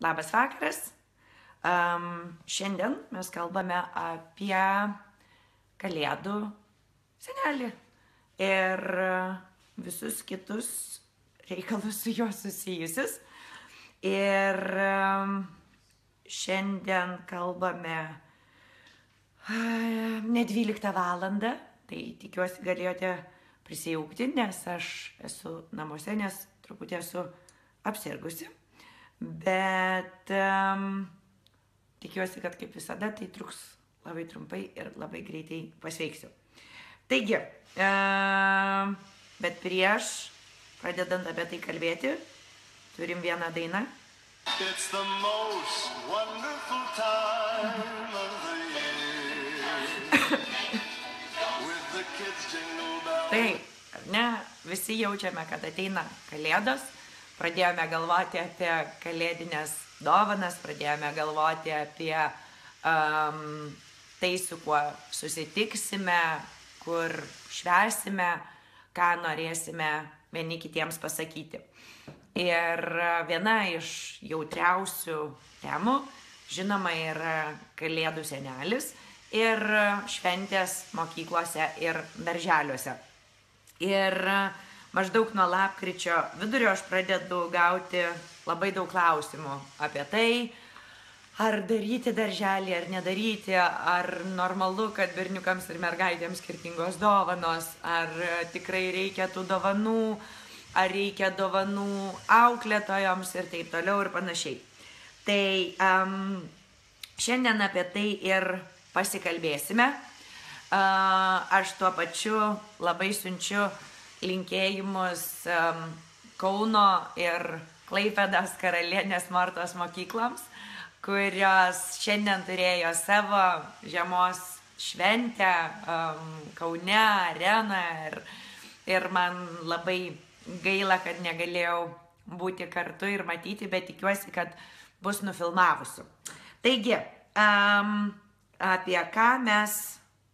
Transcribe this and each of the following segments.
Labas vakaras. Um, šiandien mes kalbame apie Kalėdų senelį ir visus kitus reikalus su juo susijusius. Ir um, šiandien kalbame uh, ne 12 valandą, tai tikiuosi galėjote prisijaukti, nes aš esu namuose, nes truputį esu apsirgusi. Bet um, tikiuosi, kad kaip visada tai truks labai trumpai ir labai greitai pasveiksiu. Taigi, um, bet prieš pradedant apie tai kalbėti, turim vieną dainą. It's the most wonderful time of the year. With the kids jingle bells. Taip, ar ne, visi jaučiame, kad ateina kalėdos, pradėjome galvoti apie kalėdinės dovanas, pradėjome galvoti apie um, tai, su kuo susitiksime, kur švesime, ką norėsime vieni kitiems pasakyti. Ir viena iš jautriausių temų, žinoma, yra Kalėdų senelis ir šventės mokyklose ir darželiuose. Ir maždaug nuo lapkričio vidurio aš pradedu gauti labai daug klausimų apie tai, ar daryti darželį, ar nedaryti, ar normalu, kad berniukams ir mergaitėms skirtingos dovanos, ar tikrai reikia tų dovanų, ar reikia dovanų auklėtojoms ir taip toliau ir panašiai. Tai um, šiandien apie tai ir pasikalbėsime. Uh, aš tuo pačiu labai siunčiu linkėjimus um, Kauno ir Klaipėdas karalienės Mortos mokykloms, kurios šiandien turėjo savo žiemos šventę um, Kaune, areną ir, ir man labai gaila, kad negalėjau būti kartu ir matyti, bet tikiuosi, kad bus nufilmavusių. Taigi, um, apie ką mes,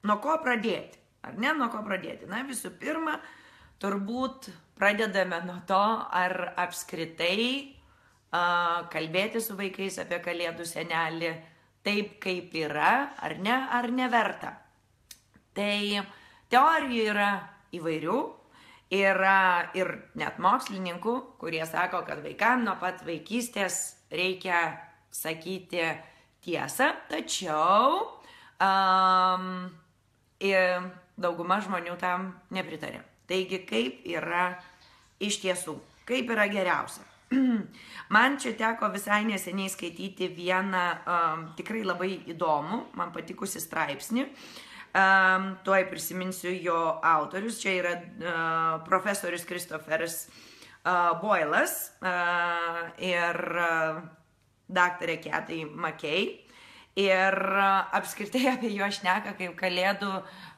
nuo ko pradėti? Ar ne, nuo ko pradėti? Na, visų pirma, turbūt pradedame nuo to, ar apskritai uh, kalbėti su vaikais apie kalėdų senelį taip, kaip yra, ar ne, ar neverta. Tai teorijų yra įvairių, yra ir net mokslininkų, kurie sako, kad vaikam nuo pat vaikystės reikia sakyti tiesą, tačiau um, dauguma žmonių tam nepritarė. Taigi, kaip yra iš tiesų, kaip yra geriausia. Man čia teko visai neseniai skaityti vieną um, tikrai labai įdomų, man patikusi straipsnį. Um, tuoj prisiminsiu jo autorius. Čia yra uh, profesorius Kristoferis uh, Boilas uh, ir uh, daktarė Ketai Makei. Ir apskritai apie juos šneka kaip kalėdų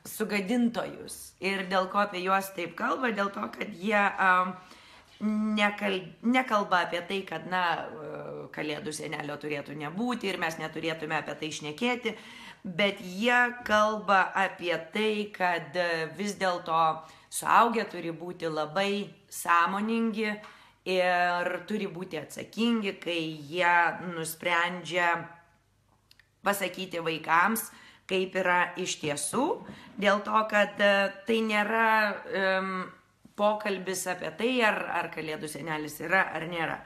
sugadintojus. Ir dėl ko apie juos taip kalba? Dėl to, kad jie um, nekal, nekalba apie tai, kad, na, kalėdų senelio turėtų nebūti ir mes neturėtume apie tai išnekėti, bet jie kalba apie tai, kad vis dėlto suaugę turi būti labai sąmoningi ir turi būti atsakingi, kai jie nusprendžia pasakyti vaikams, kaip yra iš tiesų, dėl to, kad tai nėra um, pokalbis apie tai, ar, ar kalėdų senelis yra ar nėra.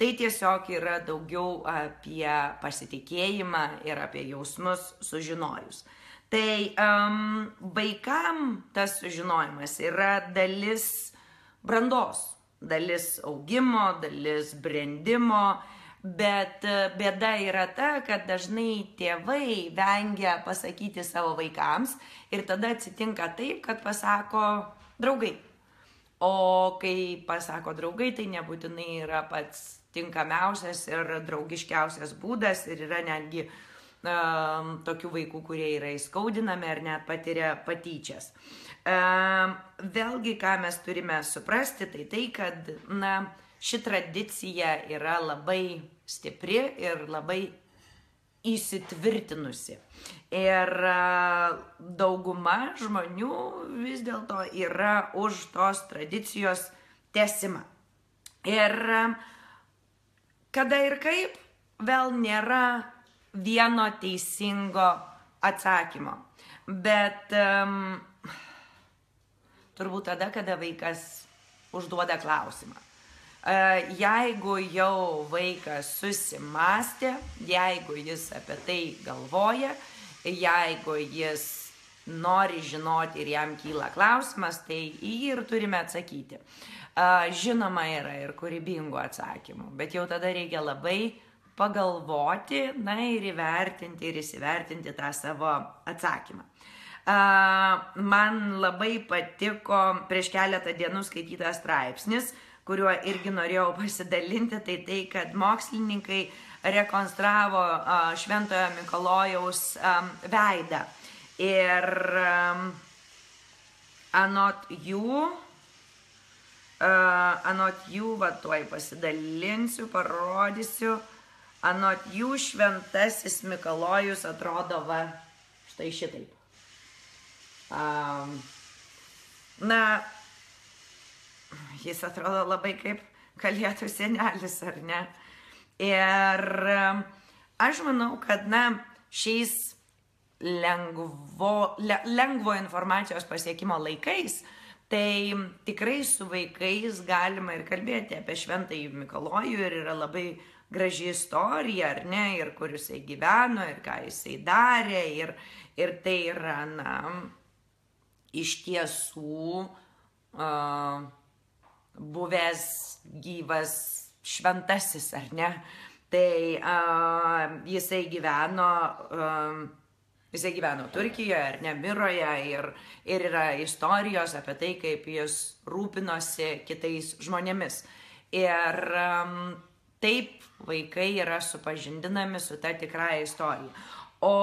Tai tiesiog yra daugiau apie pasitikėjimą ir apie jausmus sužinojus. Tai um, vaikam tas sužinojimas yra dalis brandos, dalis augimo, dalis brandimo, bet bėda yra ta, kad dažnai tėvai vengia pasakyti savo vaikams ir tada atsitinka taip, kad pasako draugai. O kai pasako draugai, tai nebūtinai yra pats tinkamiausias ir draugiškiausias būdas ir yra netgi um, tokių vaikų, kurie yra įskaudinami ar net patiria patyčias. Um, vėlgi, ką mes turime suprasti, tai tai, kad na, ši tradicija yra labai stipri ir labai įsitvirtinusi. Ir dauguma žmonių vis dėlto yra už tos tradicijos tesimą. Ir kada ir kaip, vėl nėra vieno teisingo atsakymo. Bet um, turbūt tada, kada vaikas užduoda klausimą. E, jeigu jau vaikas susimastė, jeigu jis apie tai galvoja, jeigu jis nori žinoti ir jam kyla klausimas, tai į jį ir turime atsakyti. E, žinoma, yra ir kūrybingų atsakymų, bet jau tada reikia labai pagalvoti, na ir įvertinti ir įsivertinti tą savo atsakymą. Man labai patiko prieš keletą dienų skaitytas straipsnis, kuriuo irgi norėjau pasidalinti, tai tai, kad mokslininkai rekonstravo Šventojo Mikalojaus veidą. Ir anot jų, anot jų, va tuoj pasidalinsiu, parodysiu, anot jų šventasis Mikalojus atrodo va štai šitaip. Na, jis atrodo labai kaip kalėtų senelis, ar ne? Ir aš manau, kad, na, šiais lengvo, le, lengvo informacijos pasiekimo laikais, tai tikrai su vaikais galima ir kalbėti apie šventąjį Mikalojų ir yra labai graži istorija, ar ne, ir kur jisai gyveno, ir ką jisai darė, ir, ir tai yra, na, iš tiesų uh, buvęs gyvas šventasis, ar ne? Tai uh, jisai gyveno, uh, jisai gyveno Turkijoje, ar ne, Miroje ir, ir yra istorijos apie tai, kaip jis rūpinosi kitais žmonėmis. Ir um, taip vaikai yra supažindinami su ta tikrąja istorija. O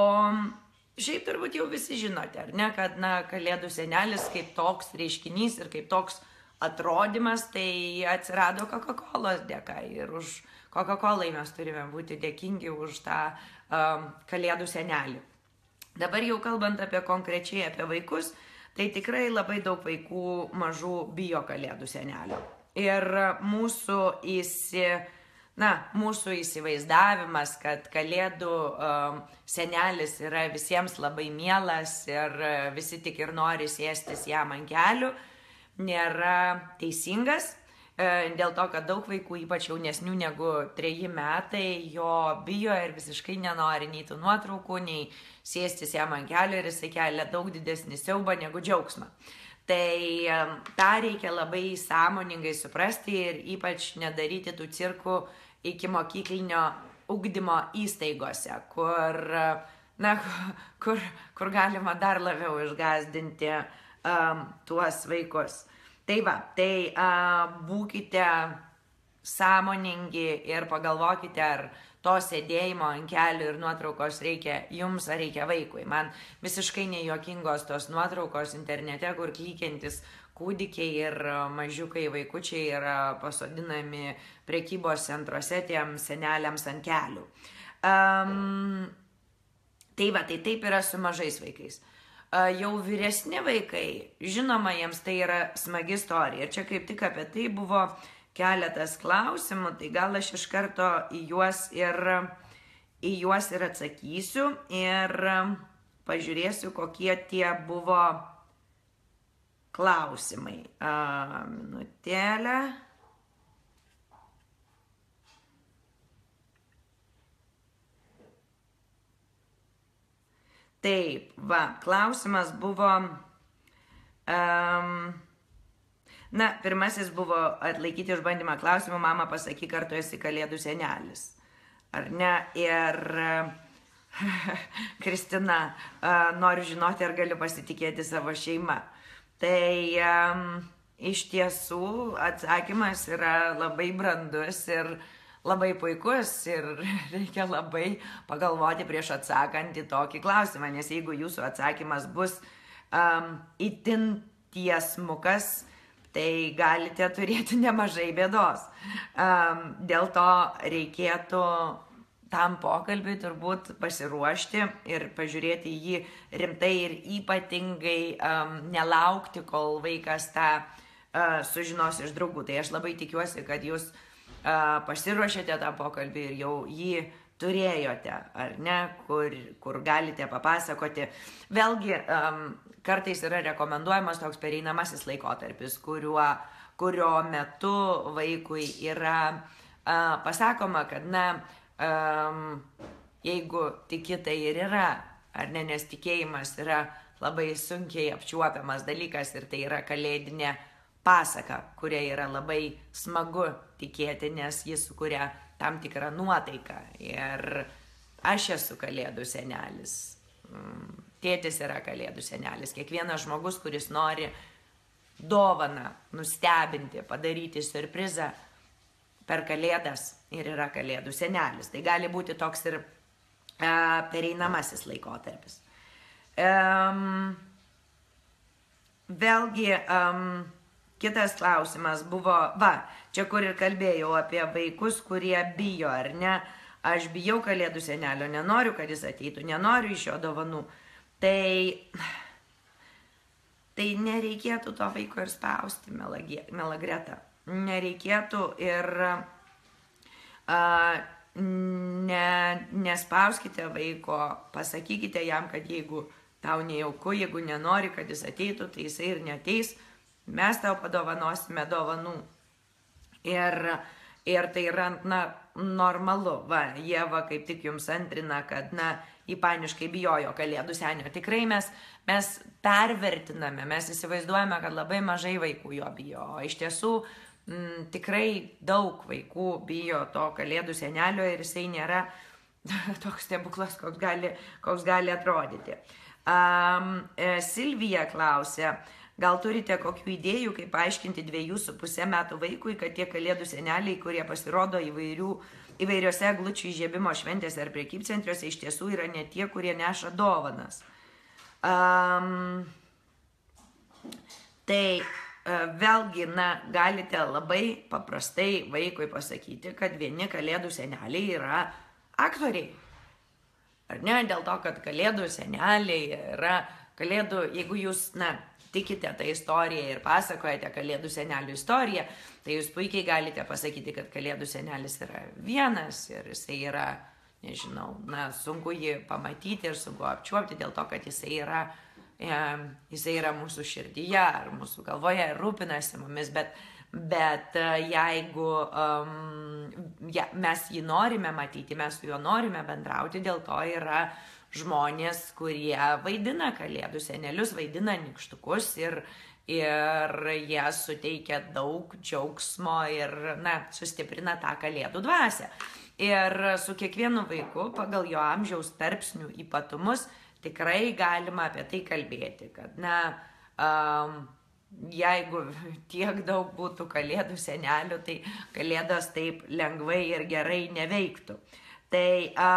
Šiaip turbūt jau visi žinote, ar ne, kad, na, Kalėdų senelis kaip toks reiškinys ir kaip toks atrodymas, tai atsirado Coca-Cola dėka ir už Coca-Cola mes turime būti dėkingi už tą um, Kalėdų senelį. Dabar jau kalbant apie konkrečiai apie vaikus, tai tikrai labai daug vaikų mažų bijo Kalėdų senelio. Ir mūsų įsi na, mūsų įsivaizdavimas, kad Kalėdų um, senelis yra visiems labai mielas ir uh, visi tik ir nori sėstis jam ant kelių, nėra teisingas. Uh, dėl to, kad daug vaikų, ypač jaunesnių negu treji metai, jo bijo ir visiškai nenori nei tų nuotraukų, nei sėstis jam ant kelių ir jisai kelia daug didesnį siaubą negu džiaugsmą. Tai um, tą reikia labai sąmoningai suprasti ir ypač nedaryti tų cirkų uh, iki mokyklinio ugdymo įstaigose, kur, na, kur, kur galima dar labiau išgazdinti um, tuos vaikus. Tai va, tai uh, būkite sąmoningi ir pagalvokite, ar to sėdėjimo ant kelių ir nuotraukos reikia jums ar reikia vaikui. Man visiškai nejuokingos tos nuotraukos internete, kur klykiantis kūdikiai ir mažiukai vaikučiai yra pasodinami prekybos centruose tiem seneliams ant kelių. Um, tai va, tai taip yra su mažais vaikais. Uh, jau vyresni vaikai, žinoma, jiems tai yra smagi istorija. Ir čia kaip tik apie tai buvo keletas klausimų, tai gal aš iš karto į juos ir, į juos ir atsakysiu ir pažiūrėsiu, kokie tie buvo klausimai. Minutėlę. Taip, va, klausimas buvo. Um, na, pirmasis buvo atlaikyti išbandymą klausimą, mama pasakyk, ar tu esi kalėdų senelis. Ar ne? Ir Kristina, uh, noriu žinoti, ar galiu pasitikėti savo šeimą. Tai um, iš tiesų atsakymas yra labai brandus ir labai puikus ir reikia labai pagalvoti prieš atsakant į tokį klausimą, nes jeigu jūsų atsakymas bus um, itin tiesmukas, tai galite turėti nemažai bėdos. Um, dėl to reikėtų tam pokalbiui turbūt pasiruošti ir pažiūrėti jį rimtai ir ypatingai um, nelaukti, kol vaikas tą uh, sužinos iš draugų. Tai aš labai tikiuosi, kad jūs a, pasiruošėte tą pokalbį ir jau jį turėjote, ar ne, kur, kur galite papasakoti. Vėlgi, um, kartais yra rekomenduojamas toks pereinamasis laikotarpis, kuriuo, kurio metu vaikui yra uh, pasakoma, kad, na, um, jeigu tiki, tai ir yra, ar ne, nes tikėjimas yra labai sunkiai apčiuopiamas dalykas ir tai yra kalėdinė pasaka, kuria yra labai smagu tikėti, nes jis sukuria tam tikrą nuotaiką. Ir aš esu kalėdų senelis. Mm, tėtis yra kalėdų senelis. Kiekvienas žmogus, kuris nori dovaną, nustebinti, padaryti surprizą per kalėdas ir yra kalėdų senelis. Tai gali būti toks ir e, pereinamasis laikotarpis. Um, vėlgi, um, kitas klausimas buvo, va, čia kur ir kalbėjau apie vaikus, kurie bijo, ar ne, aš bijau kalėdų senelio, nenoriu, kad jis ateitų, nenoriu iš jo dovanų. Tai, tai nereikėtų to vaiko ir spausti, melagreta. Nereikėtų ir uh, ne, nespauskite vaiko, pasakykite jam, kad jeigu tau nejauku, jeigu nenori, kad jis ateitų, tai jisai ir neteis, mes tau padovanosime dovanų. Ir, ir tai yra, na, normalu. Va, Jėva kaip tik jums antrina, kad, na, jį paniškai bijojo kalėdų senio. Tikrai mes, mes pervertiname, mes įsivaizduojame, kad labai mažai vaikų jo bijo. O iš tiesų m, tikrai daug vaikų bijo to kalėdų senelio ir jisai nėra toks stebuklas, koks gali, koks gali atrodyti. Um, Silvija klausė, gal turite kokių idėjų, kaip paaiškinti dviejų su pusę metų vaikui, kad tie kalėdų seneliai, kurie pasirodo įvairių, įvairiose glučių įžiebimo šventėse ar priekybcentriuose, iš tiesų yra ne tie, kurie neša dovanas. Um, tai uh, vėlgi, na, galite labai paprastai vaikui pasakyti, kad vieni kalėdų seneliai yra aktoriai Ar ne? Dėl to, kad kalėdų seneliai yra, kalėdų, jeigu jūs, na, tikite tą istoriją ir pasakojate kalėdų senelių istoriją, tai jūs puikiai galite pasakyti, kad kalėdų senelis yra vienas ir jisai yra, nežinau, na, sunku jį pamatyti ir sunku apčiuopti dėl to, kad jisai yra, e, jisai yra mūsų širdyje ar mūsų galvoje ir rūpinasi mumis, bet Bet e, jeigu um, ja, mes jį norime matyti, mes su juo norime bendrauti, dėl to yra žmonės, kurie vaidina kalėdų senelius, vaidina nikštukus ir, ir jie suteikia daug džiaugsmo ir, na, sustiprina tą kalėdų dvasę. Ir su kiekvienu vaiku pagal jo amžiaus tarpsnių ypatumus tikrai galima apie tai kalbėti, kad, na, um, jeigu tiek daug būtų kalėdų senelių, tai kalėdos taip lengvai ir gerai neveiktų. Tai a,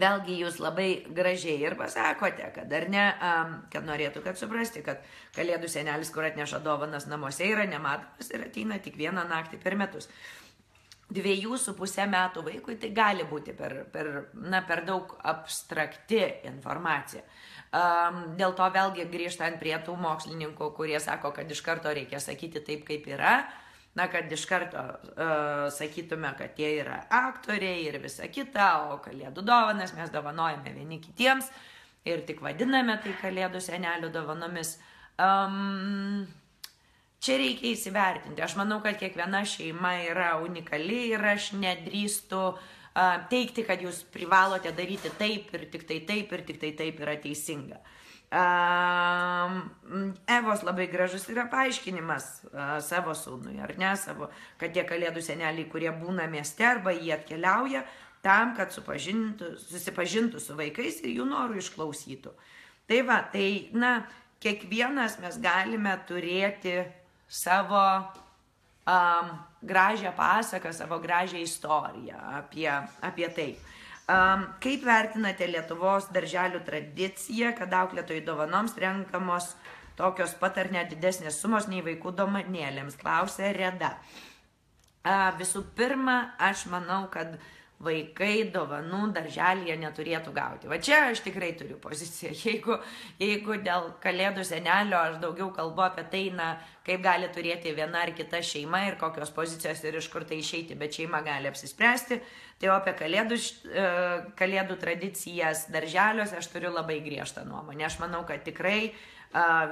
vėlgi jūs labai gražiai ir pasakote, kad ar ne, a, kad norėtų, kad suprasti, kad kalėdų senelis, kur atneša dovanas namuose, yra nematomas ir ateina tik vieną naktį per metus. Dviejų su pusę metų vaikui tai gali būti per, per, na, per daug abstrakti informacija. Um, dėl to vėlgi grįžtant prie tų mokslininkų, kurie sako, kad iš karto reikia sakyti taip, kaip yra, na, kad iš karto uh, sakytume, kad jie yra aktoriai ir visa kita, o kalėdų dovanas mes dovanojame vieni kitiems ir tik vadiname tai kalėdų senelių dovanomis. Um, čia reikia įsivertinti. Aš manau, kad kiekviena šeima yra unikali ir aš nedrįstu uh, teikti, kad jūs privalote daryti taip ir tik tai taip ir tik tai taip yra teisinga. Evos labai gražus yra paaiškinimas savo sūnui, ar ne, savo, kad tie kalėdų seneliai, kurie būna mieste arba jie atkeliauja tam, kad susipažintų su vaikais ir jų norų išklausytų. Tai va, tai, na, kiekvienas mes galime turėti savo um, gražią pasaką, savo gražią istoriją apie, apie tai. Kaip vertinate Lietuvos darželių tradiciją, kad auklėtojų dovanoms renkamos tokios pat ar net didesnės sumos nei vaikų domanėlėms, klausė Reda. Visų pirma, aš manau, kad vaikai dovanų darželėje neturėtų gauti. Va čia aš tikrai turiu poziciją. Jeigu, jeigu dėl kalėdų senelio aš daugiau kalbu apie tai, na, kaip gali turėti viena ar kita šeima ir kokios pozicijos ir iš kur tai išeiti, bet šeima gali apsispręsti, tai apie kalėdų, e, kalėdų tradicijas darželiuose aš turiu labai griežtą nuomonę. Aš manau, kad tikrai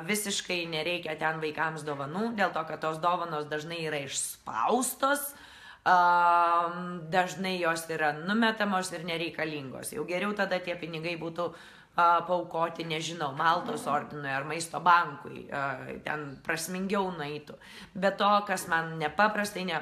visiškai nereikia ten vaikams dovanų, dėl to, kad tos dovanos dažnai yra išspaustos, dažnai jos yra numetamos ir nereikalingos. Jau geriau tada tie pinigai būtų paukoti, nežinau, Maltos ordinui ar maisto bankui, ten prasmingiau nueitų. Bet to, kas man nepaprastai, ne,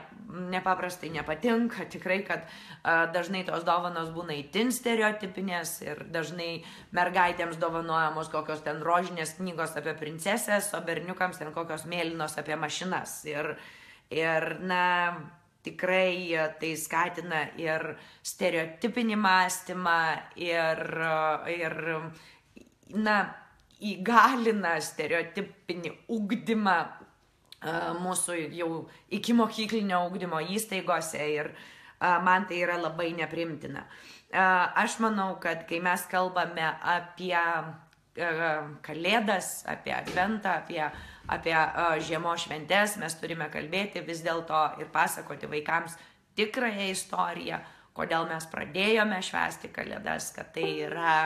nepaprastai nepatinka, tikrai, kad dažnai tos dovanos būna įtin stereotipinės ir dažnai mergaitėms dovanojamos kokios ten rožinės knygos apie princesės, o berniukams ten kokios mėlynos apie mašinas. Ir, ir na, tikrai e, tai skatina ir stereotipinį mąstymą, ir, e, ir na, įgalina stereotipinį ugdymą e, mūsų jau iki mokyklinio ugdymo įstaigose ir man tai yra labai neprimtina. Aš manau, kad kai mes kalbame apie kalėdas, apie adventą, apie apie žiemos šventes mes turime kalbėti vis dėlto ir pasakoti vaikams tikrąją istoriją, kodėl mes pradėjome švęsti kalėdas, kad tai yra,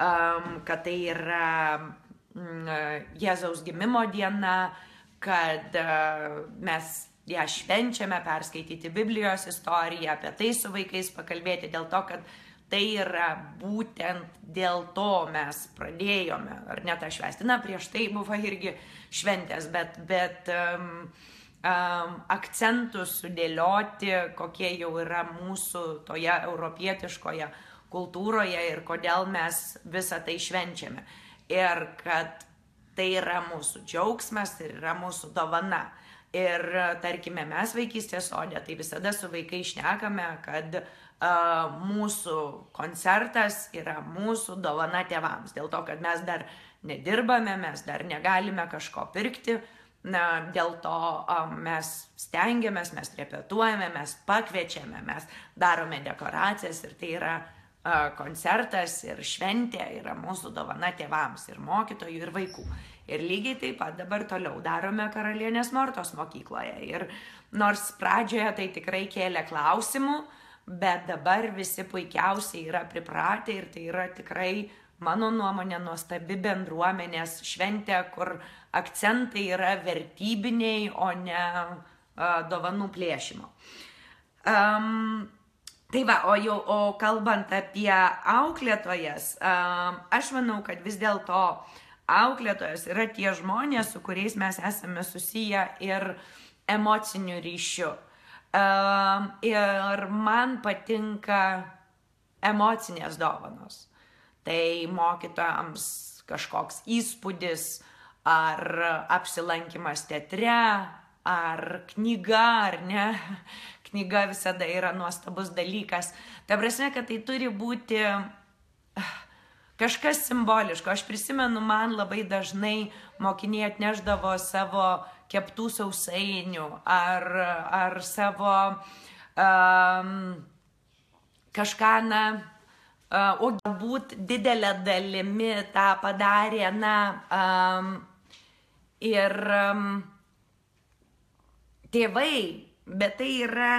um, kad tai yra mm, Jėzaus gimimo diena, kad uh, mes ją švenčiame, perskaityti Biblijos istoriją, apie tai su vaikais pakalbėti, dėl to, kad tai yra būtent dėl to mes pradėjome, ar ne tą švęsti. Na, prieš tai buvo irgi šventės, bet, bet um, um, akcentus sudėlioti, kokie jau yra mūsų toje europietiškoje kultūroje ir kodėl mes visą tai švenčiame. Ir kad tai yra mūsų džiaugsmas ir yra mūsų dovana. Ir tarkime, mes vaikystės sodė, tai visada su vaikai išnekame, kad uh, mūsų koncertas yra mūsų dovana tėvams. Dėl to, kad mes dar nedirbame, mes dar negalime kažko pirkti. Na, dėl to mes stengiamės, mes repetuojame, mes pakviečiame, mes darome dekoracijas ir tai yra koncertas ir šventė yra mūsų dovana tėvams ir mokytojų ir vaikų. Ir lygiai taip pat dabar toliau darome Karalienės Mortos mokykloje. Ir nors pradžioje tai tikrai kėlė klausimų, uh, bet dabar visi puikiausiai yra pripratę ir tai yra tikrai, mano nuomonė, nuostabi bendruomenės šventė, kur akcentai yra vertybiniai, o ne uh, dovanų plėšimo. Um, Tai va, o jau o kalbant apie auklėtojas, aš manau, kad vis dėlto auklėtojas yra tie žmonės, su kuriais mes esame susiję ir emociniu ryšiu. Um, ir man patinka emocinės dovanos. Tai mokytojams kažkoks įspūdis, ar apsilankimas teatre, ar knyga, ar ne. Knyga visada yra nuostabus dalykas. Ta prasme, kad tai turi būti kažkas simboliško. Aš prisimenu, man labai dažnai mokiniai atneždavo savo keptų sausainių ar, ar savo um, kažką, na, o galbūt didelę dalimi tą padarė, na, um, ir um, tėvai, bet tai yra,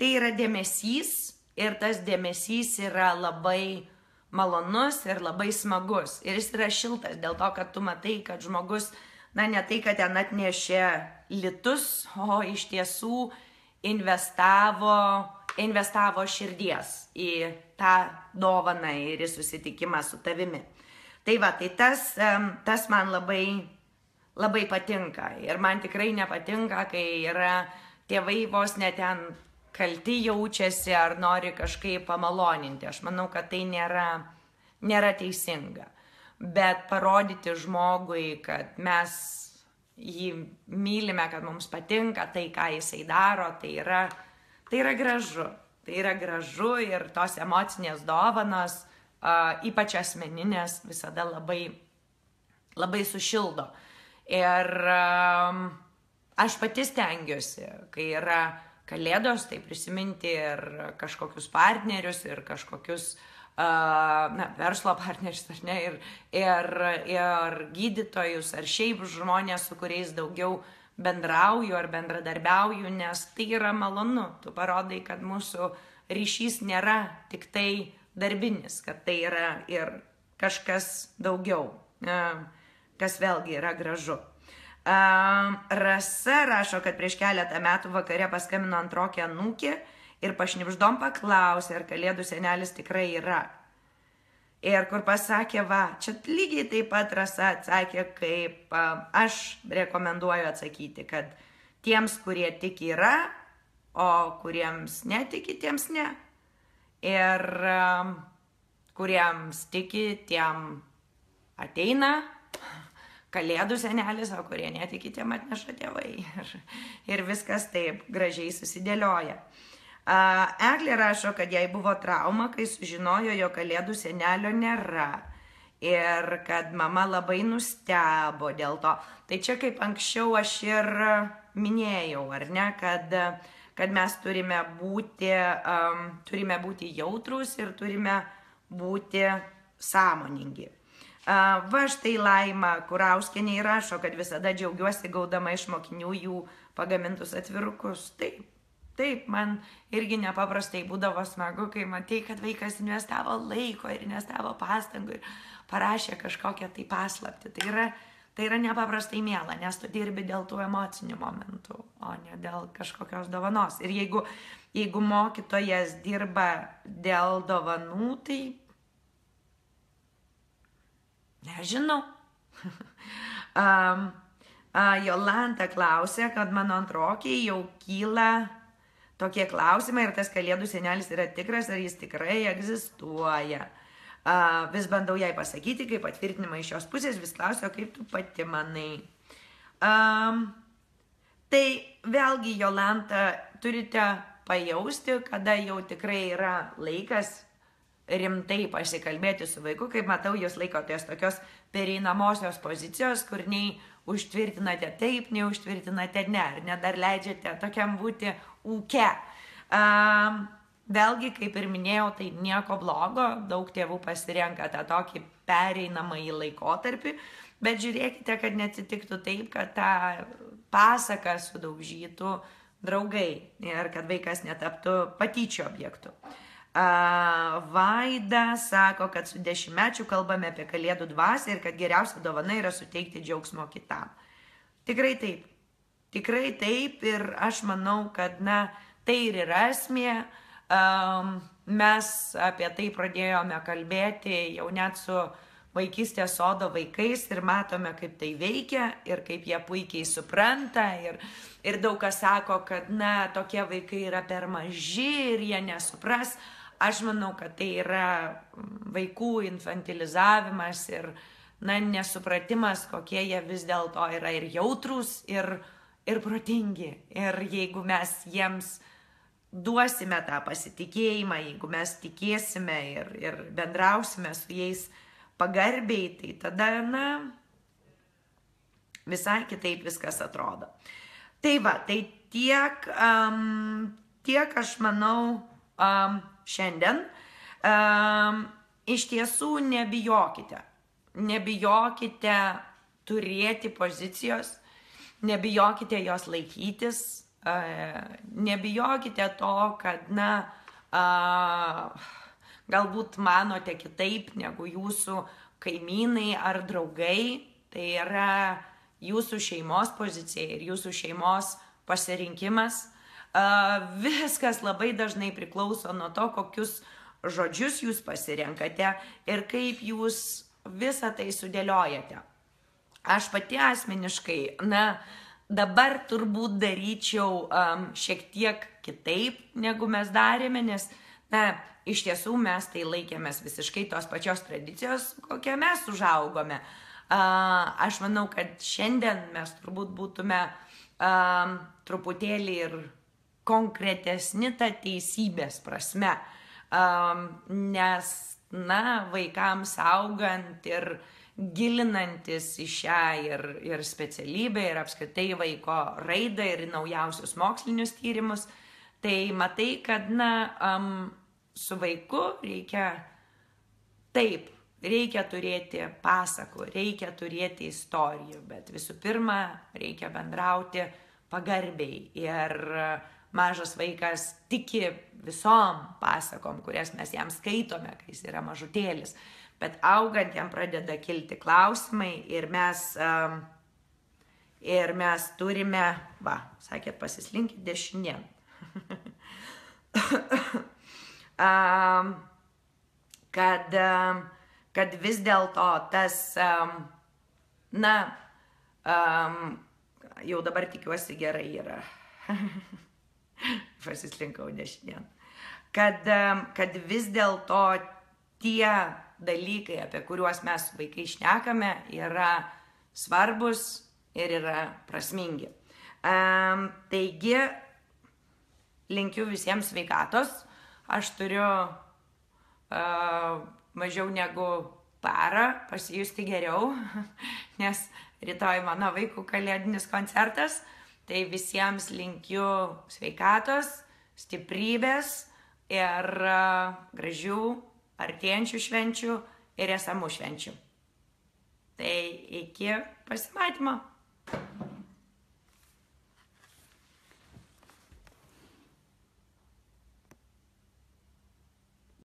tai yra dėmesys ir tas dėmesys yra labai malonus ir labai smagus. Ir jis yra šiltas dėl to, kad tu matai, kad žmogus uh, na ne tai, kad ten atnešė litus, o iš tiesų investavo, investavo širdies į tą dovaną ir į susitikimą su tavimi. Tai va, tai tas, tas man labai, labai patinka. Ir man tikrai nepatinka, kai yra tėvai vos net ten kalti jaučiasi ar nori kažkaip pamaloninti. Aš manau, kad tai nėra, nėra teisinga bet parodyti žmogui, kad mes jį mylime, kad mums patinka tai, ką jisai daro, tai yra, tai yra gražu. Tai yra gražu ir tos emocinės dovanos, uh, ypač asmeninės, visada labai, labai sušildo. Ir um, aš pati stengiuosi, kai yra kalėdos, tai prisiminti ir kažkokius partnerius, ir kažkokius uh, na, verslo partnerius, ar ne, ir, ir, ir gydytojus, ar šiaip žmonės, su kuriais daugiau bendrauju ar bendradarbiauju, nes tai yra malonu. Tu parodai, kad mūsų ryšys nėra tik tai darbinis, kad tai yra ir kažkas daugiau, kas vėlgi yra gražu. Rasa rašo, kad prieš keletą metų vakare paskambino antrokė Nūkė ir pašnipždom paklausė, ar kalėdų senelis tikrai yra. Ir kur pasakė, va, čia lygiai taip pat rasa atsakė, kaip aš rekomenduoju atsakyti, kad tiems, kurie tik yra, o kuriems netiki, tiems ne. Ir kuriems tiki, tiem ateina kalėdų senelis, o kurie netiki, tiem atneša tėvai. Ir, ir viskas taip gražiai susidėlioja. Eglė rašo, kad jai buvo trauma, kai sužinojo, jo kalėdų senelio nėra. Ir kad mama labai nustebo dėl to. Tai čia kaip anksčiau aš ir minėjau, ar ne, kad, kad mes turime būti, um, turime būti jautrus ir turime būti sąmoningi. Uh, va štai Laima Kurauskienė įrašo, kad visada džiaugiuosi gaudama iš mokinių jų pagamintus atvirukus. Taip, Taip, man irgi nepaprastai būdavo smagu, kai matai, kad vaikas investavo laiko ir investavo pastangų ir parašė kažkokią tai paslapti. Tai yra, tai yra nepaprastai mėla, nes tu dirbi dėl tų emocinių momentų, o ne dėl kažkokios dovanos. Ir jeigu, jeigu mokytojas dirba dėl dovanų, tai nežinau. um, uh, Jolanta klausė, kad mano antrokiai jau kyla tokie klausimai, ar tas kalėdų senelis yra tikras, ar jis tikrai egzistuoja. Uh, vis bandau jai pasakyti, kaip patvirtinimą iš šios pusės, vis klausiu, kaip tu pati manai. Um, tai vėlgi, Jolanta, turite pajausti, kada jau tikrai yra laikas rimtai pasikalbėti su vaiku, kaip matau, jūs laikotės tokios pereinamosios pozicijos, kur nei užtvirtinate taip, nei užtvirtinate ne, ar net dar leidžiate tokiam būti ūke. Um, vėlgi, kaip ir minėjau, tai nieko blogo, daug tėvų pasirenka tą tokį pereinamąjį laikotarpį, bet žiūrėkite, kad neatsitiktų taip, kad tą pasaką sudaužytų draugai ir kad vaikas netaptų patyčio objektu. Uh, Vaida sako, kad su dešimtmečiu kalbame apie kalėdų dvasę ir kad geriausia dovana yra suteikti džiaugsmo kitam. Tikrai taip. Tikrai taip ir aš manau, kad na, tai ir yra esmė. Um, mes apie tai pradėjome kalbėti jau net su vaikystės sodo vaikais ir matome, kaip tai veikia ir kaip jie puikiai supranta. Ir, ir daug kas sako, kad na, tokie vaikai yra per maži ir jie nesupras. Aš manau, kad tai yra vaikų infantilizavimas ir na, nesupratimas, kokie jie vis dėlto yra ir jautrus, ir, ir protingi. Ir jeigu mes jiems duosime tą pasitikėjimą, jeigu mes tikėsime ir, ir bendrausime su jais pagarbiai, tai tada, na, visai kitaip viskas atrodo. Tai va, tai tiek, um, tiek aš manau um, šiandien. Um, iš tiesų nebijokite. Nebijokite turėti pozicijos, nebijokite jos laikytis, nebijokite to, kad, na, galbūt manote kitaip negu jūsų kaimynai ar draugai. Tai yra jūsų šeimos pozicija ir jūsų šeimos pasirinkimas. Viskas labai dažnai priklauso nuo to, kokius žodžius jūs pasirenkate ir kaip jūs visą tai sudėliojate. Aš pati asmeniškai, na, dabar turbūt daryčiau um, šiek tiek kitaip, negu mes darėme, nes, na, iš tiesų mes tai laikėmės visiškai tos pačios tradicijos, kokią mes užaugome. Uh, aš manau, kad šiandien mes turbūt būtume um, truputėlį ir konkretesni ta teisybės prasme, um, nes, na, vaikams augant ir uh, gilinantis į šią ir, ir specialybę, ir apskritai vaiko raidą, ir naujausius mokslinius tyrimus, Tai matai, kad, na, um, su vaiku reikia taip, reikia turėti pasakų, reikia turėti istorijų, bet visų pirma, reikia bendrauti pagarbiai. Ir mažas vaikas tiki visom pasakom, kurias mes jam skaitome, kai jis yra mažutėlis. Bet augant jam pradeda kilti klausimai ir mes um, Ir mes turime, va, sakėt, pasislinkit dešinėn. um, kad, um, kad vis dėlto tas, um, na, um, jau dabar tikiuosi gerai yra. Pasislinkau dešinėn. Kad, kad vis dėlto tie dalykai, apie kuriuos mes vaikai šnekame, yra svarbus ir yra prasmingi. Um, taigi, linkiu visiems sveikatos. Aš turiu uh, mažiau negu parą pasijusti geriau, nes rytoj mano vaikų kalėdinis koncertas. Tai visiems linkiu sveikatos, stiprybės ir uh, gražių artėjančių švenčių ir esamų švenčių. Tai iki pasimatymo.